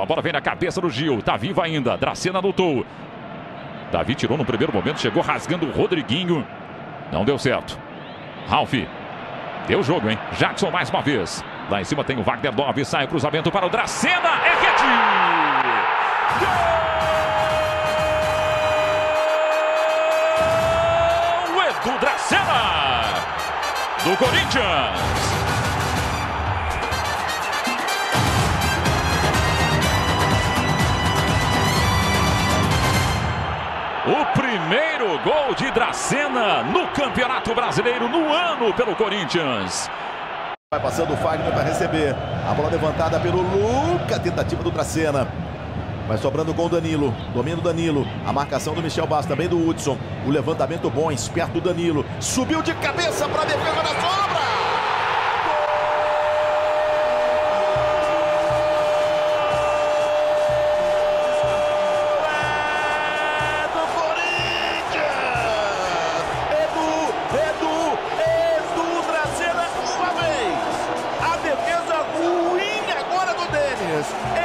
A bola vem na cabeça do Gil. Tá vivo ainda. Dracena lutou. Davi tirou no primeiro momento. Chegou rasgando o Rodriguinho. Não deu certo. Ralf. Deu jogo, hein? Jackson mais uma vez. Lá em cima tem o Wagner Love. Sai o cruzamento para o Dracena. É rede! Gol! Edu Dracena! Do Corinthians. O primeiro gol de Dracena no Campeonato Brasileiro no ano pelo Corinthians. Vai passando o Fagner para receber. A bola levantada pelo Luca. Tentativa do Dracena. Vai sobrando com o Danilo. Domina o Danilo. A marcação do Michel Bastos, também do Hudson. O levantamento bom, esperto do Danilo. Subiu de cabeça para a defesa da sobra. Texas.